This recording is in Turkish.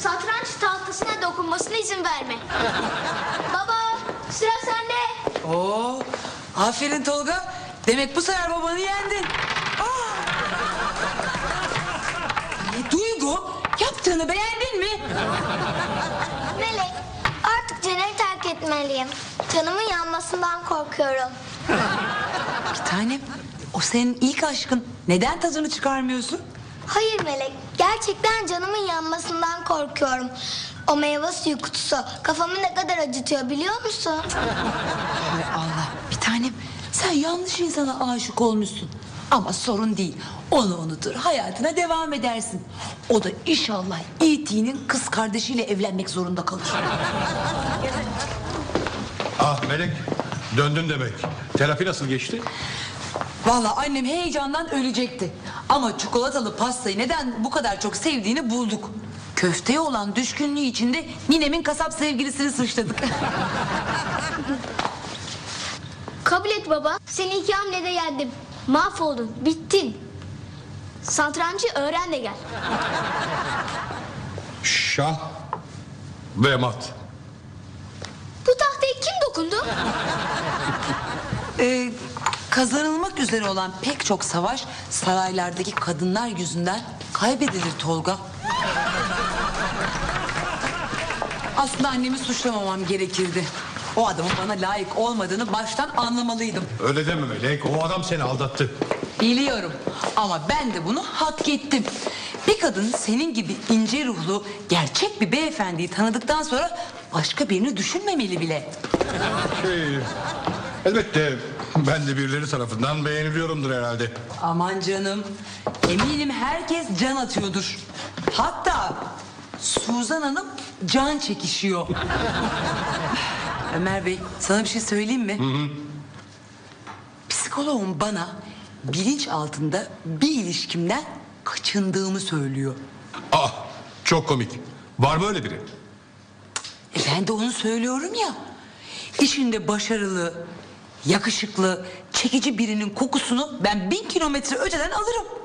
satranç tahtasına dokunmasına izin verme. Baba sıra sende. Oo, aferin Tolga. Demek bu sefer babanı yendin. Aa. E, Duygu, yaptığını beğendin mi? Melek artık Cener'i terk etmeliyim. Canımın yanmasından korkuyorum. Bir tanem, o senin ilk aşkın. Neden tadını çıkarmıyorsun? Hayır Melek gerçekten canımın yanmasından korkuyorum. O meyve suyu kutusu kafamı ne kadar acıtıyor biliyor musun? Hay Allah, bir tanem. Sen yanlış insana aşık olmuşsun. Ama sorun değil. Onu unutur, hayatına devam edersin. O da inşallah E.T.'nin kız kardeşiyle evlenmek zorunda kalır. Ah Melek döndün demek. Terapi nasıl geçti? Vallahi annem heyecandan ölecekti. Ama çikolatalı pastayı neden bu kadar çok sevdiğini bulduk. Köfteye olan düşkünlüğü içinde ninemin kasap sevgilisini suçladık. Kabul et baba. Seni iki hamlede yendim. Mahvoldun. Bittin. Satrancı öğren de gel. Şah ve mat. Bu tahtaya kim dokundu? Ee, kazanılmak üzere olan pek çok savaş saraylardaki kadınlar yüzünden kaybedilir Tolga. Aslında annemi suçlamamam gerekirdi. O adamın bana layık olmadığını baştan anlamalıydım. Öyle deme Melek o adam seni aldattı. Biliyorum ama ben de bunu hak ettim. Bir kadın senin gibi ince ruhlu gerçek bir beyefendiyi tanıdıktan sonra başka birini düşünmemeli bile. Şey, elbette ben de birileri tarafından beğeniliyorumdur herhalde. Aman canım eminim herkes can atıyordur. Hatta Suzan Hanım can çekişiyor. Ömer Bey sana bir şey söyleyeyim mi? Psikoloğum bana bilinç altında bir ilişkimden kaçındığımı söylüyor. Ah çok komik. Var mı öyle biri? E ben de onu söylüyorum ya. İşinde başarılı, yakışıklı, çekici birinin kokusunu ben bin kilometre öteden alırım.